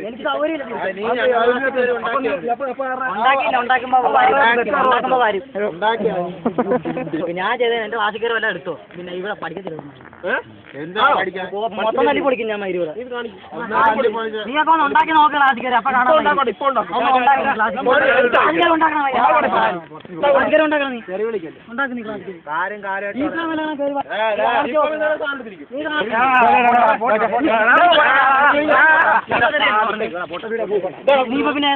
എനിക്ക് സൗകര്യമില്ല. ഞാൻ ചെയ്ത എന്റെ ക്ലാസിക്കൽ വല്ല എടുത്തോ? പിന്നെ ഇവിടെ പഠിക്കത്തില്ല മൊത്തം തല്ലി പൊളിക്കും ഞാൻ മരുവിടെ പഠിക്കാൻ നീ അപ്പൊ ഉണ്ടാക്കി നോക്കണം ആദ്യക്കാരെ അപ്പൊ കാണാൻ ഉണ്ടാക്കണം നീ ഉണ്ടാക്കണം. ക്ലാസിക്കൽ ഉണ്ടാക്കണം. നീ. ഉണ്ടാക്ക് നീ ഇപ്പൊ പിന്നെ